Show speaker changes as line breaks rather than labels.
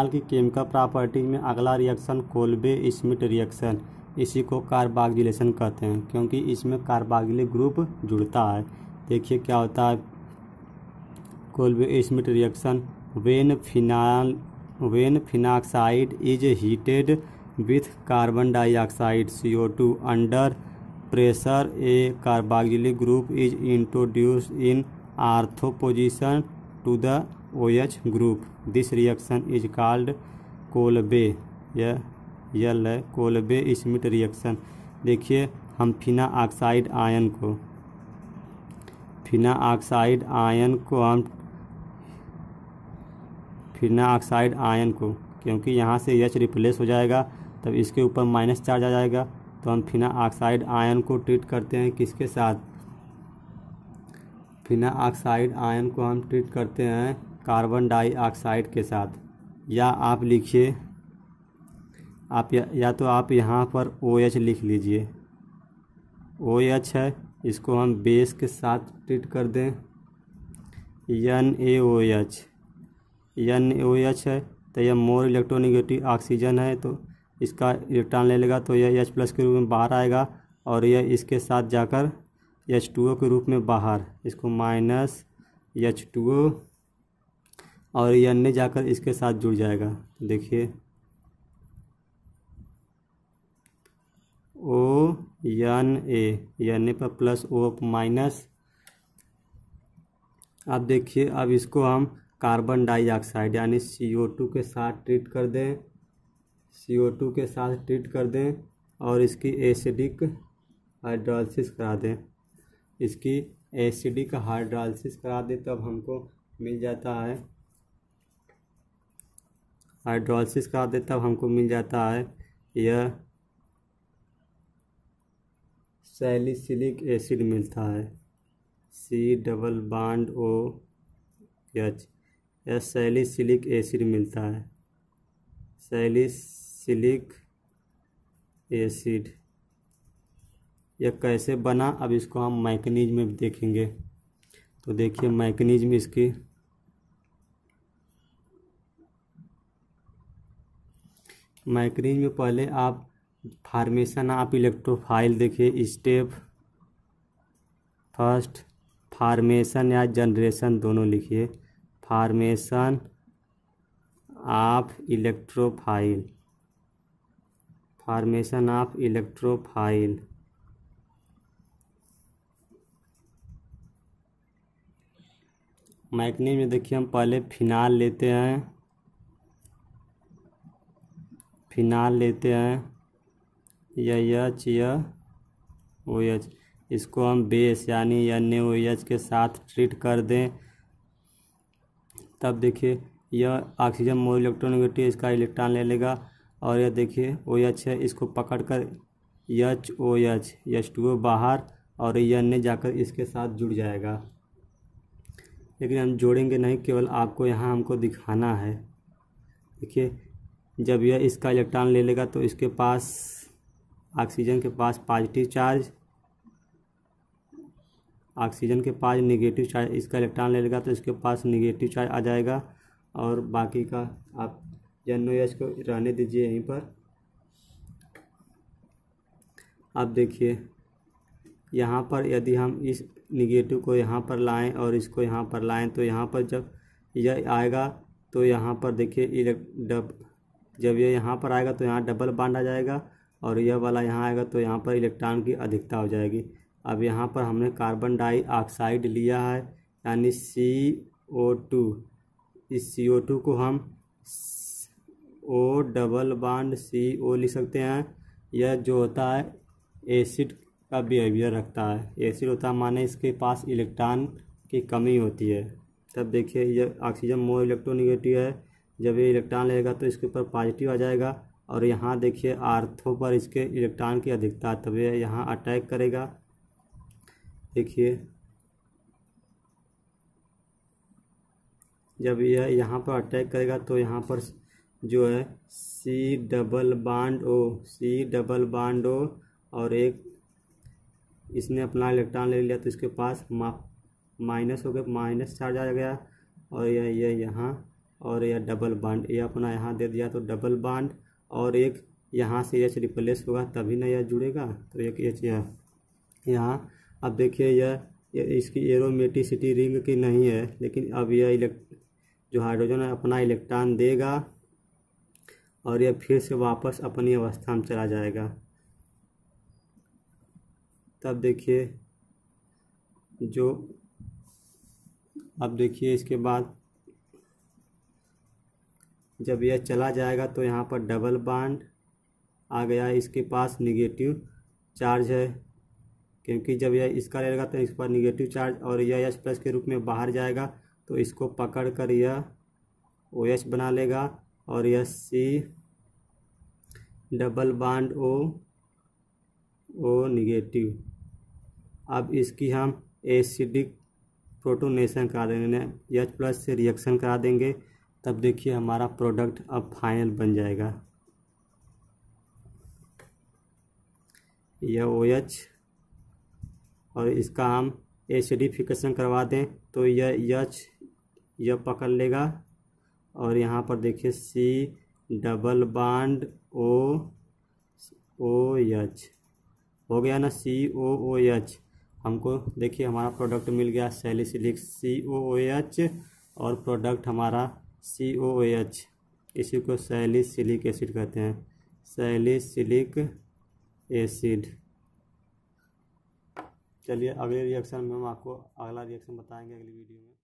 Phenol की chemical property में अगला रिएक्शन कोल्बे स्मिथ रिएक्शन इसी को कार्बाक्जिलेशन कहते हैं, क्योंकि इसमें कार्बाक्जिलिक ग्रुप जुड़ता है। देखिए क्या होता है। Kolbe Schmitt reaction when phenol when phenoxide is heated with carbon dioxide C O two under pressure a carboxylic group is introduce in position to the OH group. This reaction is called Kolbe यह यल है Kolbe Smith reaction देखिए हम phenoxide ion को फिना oxide ion को हम phenoxide ion को क्योंकि यहाँ से एच रिप्लेस हो जाएगा तब इसके ऊपर माइनस चार्ज आ जाएगा तो हम फिना ऑक्साइड आयन को ट्रीट करते हैं किसके साथ फिना ऑक्साइड आयन को हम ट्रीट करते हैं कार्बन डाइऑक्साइड के साथ। या आप लिखिए आप या, या तो आप यहाँ पर ओ OH लिख लीजिए। ओ OH है इसको हम बेस के साथ ट्रीट कर दें। N A O H N A O H है तो यह मोर इलेक्ट्रोनिगेटिव ऑक्सीजन है तो इसका इलेक्ट्रॉन ले लेगा तो यह एच प्लस के रूप में बाहर आएगा और यह इसके साथ जाकर एच टू ओ के रूप में बाहर। इसको माइनस एच टू ओ और यह अन्य जाकर इसके साथ जुड़ जाएगा। देखिए। O N A. N A पर प्लस, ओ माइनस। अब देखिए, अब इसको हम कार्बन डाइऑक्साइड यानी सी ओ टू के साथ ट्रीट कर दें। सी ओ टू के साथ ट्रीट कर दें और इसकी एसिडिक हाइड्रोलिसिस करा दें। इसकी एसिडिक हाइड्रोलिसिस करा दें, तब हमको मिल जाता है हाइड्रोलिसिस करा दें तब हमको मिल जाता है। यह सैलिसिलिक एसिड मिलता है। C double bond O H यह सैलिसिलिक एसिड मिलता है। सैलिस सिलिक एसिड, यह कैसे बना, अब इसको हम मैकनीज में देखेंगे। तो देखिए मैकनीज में इसकी मैकनीज में पहले आप फार्मेशन आप इलेक्ट्रोफाइल देखिए स्टेप फ़र्स्ट फार्मेशन या जनरेशन दोनों लिखिए। Formation of electrophile formation of electrophile मैकनी में देखिए, हम पहले फिनाल लेते हैं। फिनाल लेते हैं। या एच या ओ एच। इसको हम बेस यानी एन ओ एच के साथ ट्रीट कर दें। तब देखिए, यह ऑक्सीजन मोर इलेक्ट्रोनिगेटिव इसका इलेक्ट्रॉन ले लेगा और यह देखिए, ओ एच है, इसको पकड़ कर H O H H two O बाहर और यह ने जाकर इसके साथ जुड़ जाएगा। लेकिन हम जोड़ेंगे नहीं, केवल आपको यहाँ हमको दिखाना है। देखिए जब यह इसका इलेक्ट्रॉन ले लेगा तो इसके पास, ऑक्सीजन के पास पॉजिटिव चार्ज, ऑक्सीजन के पास निगेटिव चार्ज, इसका इलेक्ट्रॉन ले लेगा तो इसके पास निगेटिव चार्ज आ जाएगा। और बाकी का आप एन ओ एच को रहने दीजिए यहीं पर। अब देखिए, यहाँ पर यदि हम इस निगेटिव को यहाँ पर लाएँ और इसको यहाँ पर लाएँ तो यहाँ पर जब यह आएगा तो यहाँ पर देखिए डब जब ये यहाँ पर आएगा तो यहाँ डबल बाड आ जाएगा और यह वाला यहाँ आएगा तो यहाँ पर इलेक्ट्रॉन की अधिकता हो जाएगी। अब यहाँ पर हमने कार्बन डाइऑक्साइड लिया है, यानी सी ओ टू इस सी ओ टू को हम ओ डबल बाड सी ओ लिख सकते हैं। यह जो होता है, एसिड का बिहेवियर रखता है। एसिड होता है माने इसके पास इलेक्ट्रॉन की कमी होती है। तब देखिए, यह ऑक्सीजन मोर इलेक्ट्रोनिगेटिव है। जब ये इलेक्ट्रॉन लेगा तो इसके ऊपर पॉजिटिव आ जाएगा और यहाँ देखिए आर्थों पर इसके इलेक्ट्रॉन की अधिकता, तब यह यहाँ अटैक करेगा। देखिए, जब यह यहाँ पर अटैक करेगा तो यहाँ पर जो है सी डबल बाड ओ, सी डबल बाड ओ और एक इसने अपना इलेक्ट्रॉन ले लिया तो इसके पास माइनस हो गया, माइनस चार्ज आ गया और यह यह यहाँ और यह डबल बांड ये अपना यहाँ दे दिया तो डबल बांड और एक यहाँ से एच रिप्लेस होगा, तभी ना यह जुड़ेगा। तो एक एच यह यहाँ, अब देखिए यह इसकी एरोमेटिसिटी रिंग की नहीं है, लेकिन अब यह इलेक्ट जो हाइड्रोजन है, अपना इलेक्ट्रॉन देगा और यह फिर से वापस अपनी अवस्था में चला जाएगा। तब देखिए, जो, अब देखिए इसके बाद जब यह चला जाएगा तो यहाँ पर डबल बांड आ गया इसके पास निगेटिव चार्ज है। क्योंकि जब यह इसका रहेगा तो इस पर निगेटिव चार्ज और यह एच प्लस के रूप में बाहर जाएगा तो इसको पकड़ कर यह ओ एच बना लेगा और यह C double bond O O negative अब इसकी हम एसिडिक प्रोटोनेशन करा देंगे। एच प्लस से रिएक्शन करा देंगे। तब देखिए हमारा प्रोडक्ट अब फाइनल बन जाएगा। यह ओ एच और इसका हम एसिडिफिकेशन करवा दें तो यह एच यह पकड़ लेगा। और यहाँ पर देखिए C double bond O O H हो गया ना सी ओ ओ एच हमको देखिए हमारा प्रोडक्ट मिल गया salicylic C O O H और प्रोडक्ट हमारा सी ओ एच इसी को सैलिसिलिक एसिड कहते हैं। सैलिसिलिक एसिड चलिए अगले रिएक्शन में हम आपको अगला रिएक्शन बताएँगे अगली वीडियो में।